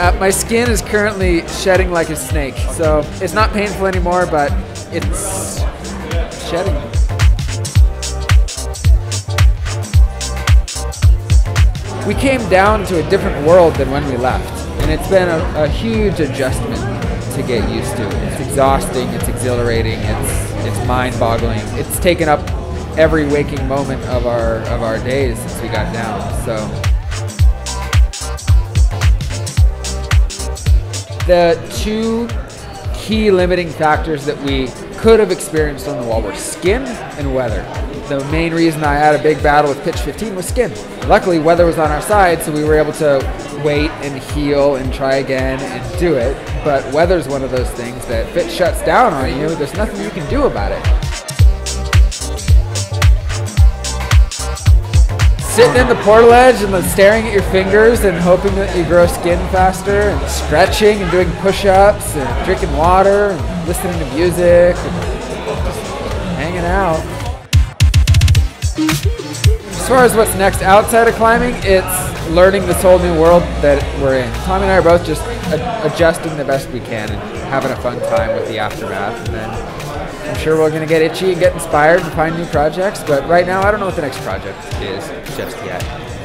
Uh, my skin is currently shedding like a snake, so it's not painful anymore, but it's shedding. We came down to a different world than when we left, and it's been a, a huge adjustment to get used to. It's exhausting, it's exhilarating, it's it's mind-boggling. It's taken up every waking moment of our of our days since we got down. So the two key limiting factors that we could have experienced on the wall were skin and weather. The main reason I had a big battle with pitch 15 was skin. Luckily, weather was on our side, so we were able to wait and heal and try again and do it. But weather's one of those things that if it shuts down on you, there's nothing you can do about it. Sitting in the portaledge and staring at your fingers and hoping that you grow skin faster and stretching and doing push-ups and drinking water and listening to music and just hanging out. As far as what's next outside of climbing, it's learning this whole new world that we're in. Tommy and I are both just adjusting the best we can and having a fun time with the aftermath. And then sure we're going to get itchy and get inspired and find new projects. But right now, I don't know what the next project is just yet.